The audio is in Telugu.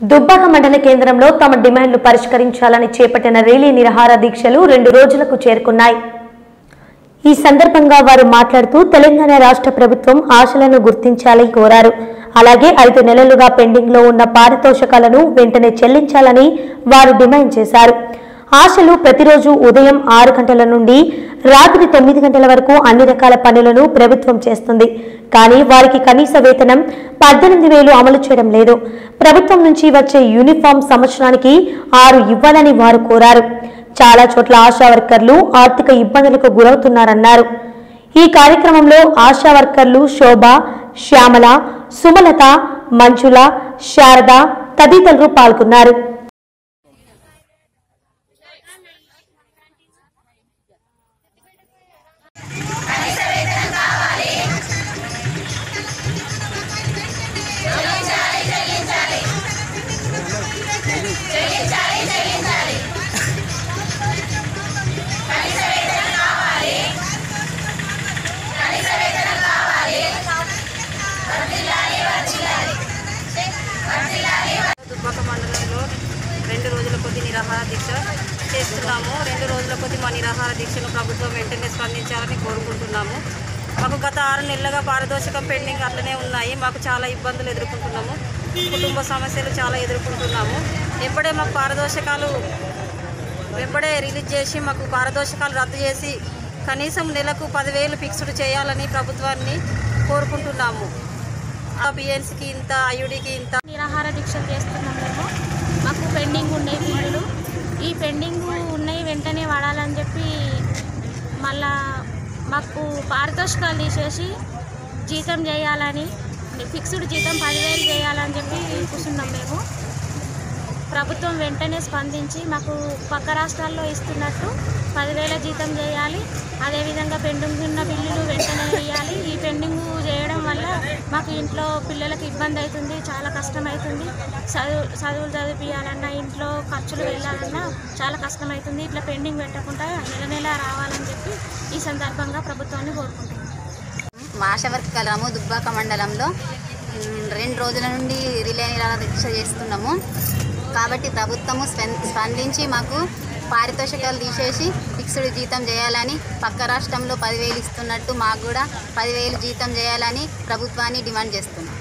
దుబ్బాక మండల కేంద్రంలో తమ డిమాండ్లు పరిష్కరించాలని చేపట్టిన రేలీ నిరాహార దీక్షలు రెండు రోజులకు చేరుకున్నాయి. ఈ సందర్భంగా వారు మాట్లాడుతూ తెలంగాణ రాష్ట్ర ప్రభుత్వం ఆశలను గుర్తించాలని కోరారు. అలాగే ఐదు నెలలుగా పెండింగ్లో ఉన్న పారితోషకాలను వెంటనే చెల్లించాలని వారు డిమాండ్ చేశారు. ఆశలు ప్రతిరోజు ఉదయం ఆరు గంటల నుండి రాత్రి తొమ్మిది గంటల వరకు అన్ని రకాల పనులను ప్రభుత్వం చేస్తుంది. కానీ వారికి కనీస వేతనం పద్దెనిమిది వేలు అమలు చేయడం లేదు. ప్రభుత్వం నుంచి వచ్చే యూనిఫామ్ సంవత్సరానికి ఆరు ఇవ్వాలని వారు కోరారు. చాలా చోట్ల ఆశా వర్కర్లు ఆర్థిక ఇబ్బందులకు గురవుతున్నారన్నారు. ఈ కార్యక్రమంలో ఆశా వర్కర్లు శోభ శ్యామల సుమలత మంజుల శారద తదితరులు పాల్గొన్నారు. రెండు రోజుల కొద్ది నిరాహార దీక్ష చేస్తున్నాము. రెండు రోజుల కొద్ది మా నిరాహార దీక్షను ప్రభుత్వం వెంటనే స్పందించాలని కోరుకుంటున్నాము. మాకు గత ఆరు నెలలుగా పారదర్శకం పెండింగ్ అట్లనే ఉన్నాయి. మాకు చాలా ఇబ్బందులు ఎదుర్కొంటున్నాము. కుటుంబ సమస్యలు చాలా ఎదుర్కొంటున్నాము. ఎప్పుడే మాకు పారదర్శకాలు వెంబడే రిలీజ్ చేసి మాకు పారదర్శకాలు రద్దు చేసి కనీసం నెలకు పదివేలు ఫిక్స్డ్ చేయాలని ప్రభుత్వాన్ని కోరుకుంటున్నాము. ఆ బిఎన్సీకి ఇంత ఐయుడికి ఇంత నిరాహార దీక్షలు చేస్తున్నాం మేము మాకు పెండింగ్ ఉన్నాయి బిల్లులు. ఈ పెండింగ్ ఉన్నాయి వెంటనే వాడాలని చెప్పి మళ్ళా మాకు పారితోషికాలు తీసేసి జీతం చేయాలని ఫిక్స్డ్ జీతం పదివేలు చేయాలని చెప్పి కూర్చున్నాం మేము. ప్రభుత్వం వెంటనే స్పందించి మాకు పక్క రాష్ట్రాల్లో ఇస్తున్నట్టు పదివేల జీతం చేయాలి. అదేవిధంగా పెండింగ్ ఉన్న బిల్లులు వెంటనే వేయాలి. ఈ పెండింగ్ మాకు ఇంట్లో పిల్లలకు ఇబ్బంది అవుతుంది చాలా కష్టం అవుతుంది. చదువు చదువులు చదివించాలన్నా ఇంట్లో ఖర్చులు వెళ్ళాలన్నా చాలా కష్టం అవుతుంది. ఇట్లా పెండింగ్ పెట్టకుండా నెల నెల రావాలని చెప్పి ఈ సందర్భంగా ప్రభుత్వాన్ని కోరుకుంటున్నాం. మా కలము దుబ్బాక మండలంలో రెండు రోజుల నుండి రిలే నిరాహార దీక్ష చేస్తున్నాము. కాబట్టి ప్రభుత్వము స్పందించి మాకు పారితోషికాలు తీసేసి ఫిక్స్డ్ జీతం చేయాలని పక్క రాష్ట్రంలో పదివేలు ఇస్తున్నట్టు మాకు కూడా పదివేలు జీతం చేయాలని ప్రభుత్వాన్ని డిమాండ్ చేస్తున్నాం.